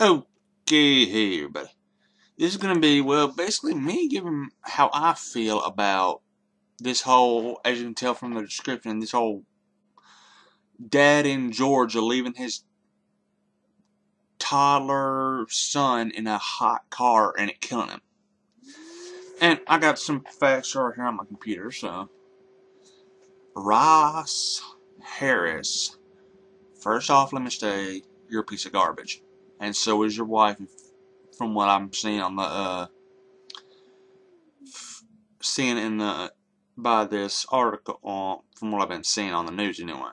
Okay, hey everybody. This is gonna be, well, basically me giving how I feel about this whole, as you can tell from the description, this whole dad in Georgia leaving his toddler son in a hot car and it killing him. And I got some facts right here on my computer, so. Ross Harris. First off, let me say, you're a piece of garbage and so is your wife. From what I'm seeing on the uh, seeing in the by this article on from what I've been seeing on the news anyway.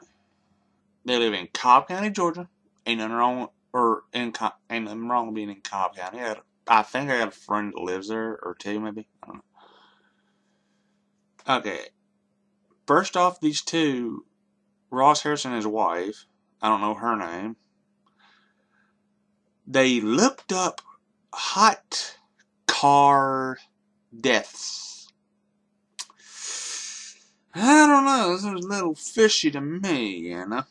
They live in Cobb County, Georgia. Ain't nothing wrong or in ain't nothing wrong with being in Cobb County. I, I think I got a friend that lives there or two maybe. I don't know. Okay. First off, these two, Ross Harrison and his wife. I don't know her name they looked up hot car deaths. I don't know, this is a little fishy to me, you know.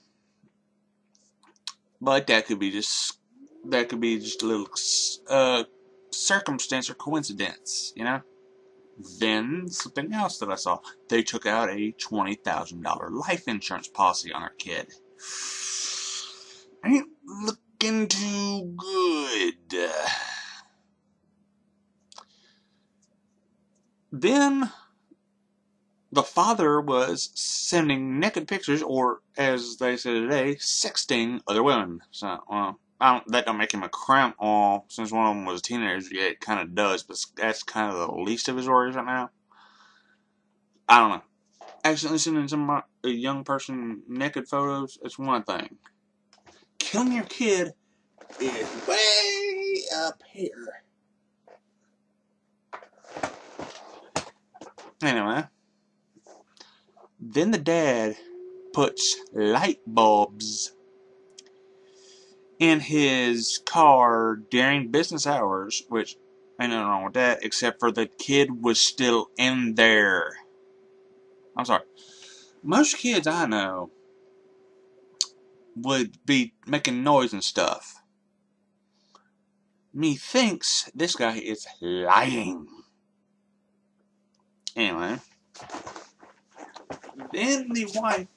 But that could be just that could be just a little uh, circumstance or coincidence, you know. Then something else that I saw, they took out a twenty thousand dollar life insurance policy on their kid. Ain't looking too Then the father was sending naked pictures, or as they say today, sexting other women. So, don't, that don't make him a crime. All since one of them was a teenager, yeah, it kind of does, but that's kind of the least of his worries right now. I don't know. Accidentally sending some a young person naked photos, it's one thing killing your kid is way up here. Anyway, then the dad puts light bulbs in his car during business hours, which ain't nothing wrong with that, except for the kid was still in there. I'm sorry. Most kids I know would be making noise and stuff. Methinks this guy is lying. Anyway, then the wife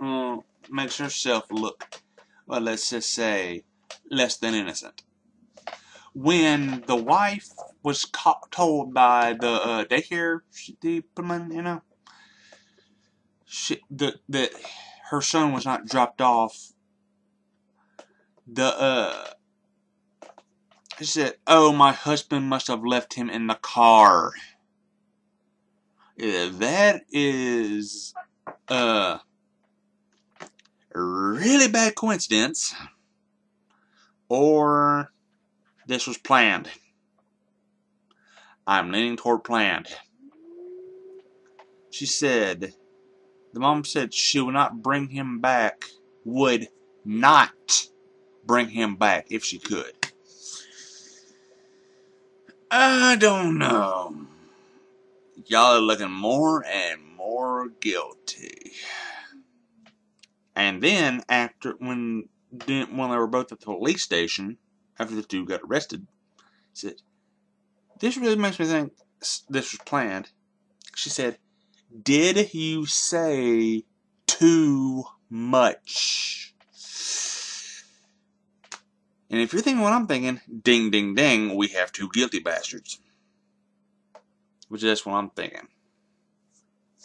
uh, makes herself look, well, let's just say, less than innocent. When the wife was told by the uh, daycare department, you know, she, the, that her son was not dropped off, the uh, she said, "Oh, my husband must have left him in the car." That is uh, a really bad coincidence, or this was planned. I'm leaning toward planned. She said, the mom said she would not bring him back, would not bring him back if she could. I don't know. Y'all are looking more and more guilty. And then after when when they were both at the police station after the two got arrested, said, "This really makes me think this was planned." She said, "Did you say too much?" And if you're thinking what I'm thinking, ding, ding, ding, we have two guilty bastards. Which is what I'm thinking.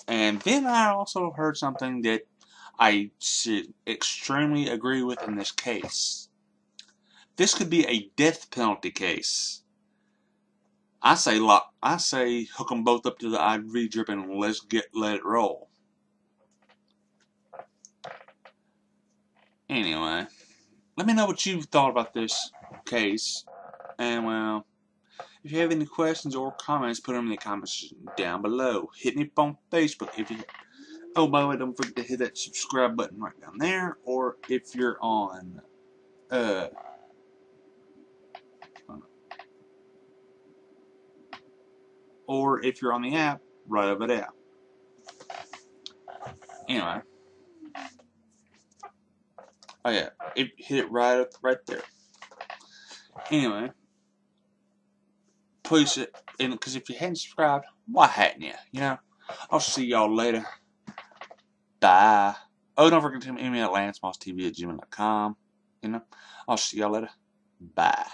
And then I also heard something that I should extremely agree with in this case. This could be a death penalty case. I say lock. I say hook them both up to the IV drip and let's get let it roll. Anyway. Let me know what you thought about this case. And, well, if you have any questions or comments, put them in the comments down below. Hit me up on Facebook if you... Oh, by the way, don't forget to hit that subscribe button right down there. Or if you're on... Uh... Or if you're on the app, right over there. Anyway. Oh yeah, it hit it right up right there. Anyway, please, and because if you hadn't subscribed, why hadn't you? You know, I'll see y'all later. Bye. Oh, don't forget to email at lancemosstv at gmail.com. You know, I'll see y'all later. Bye.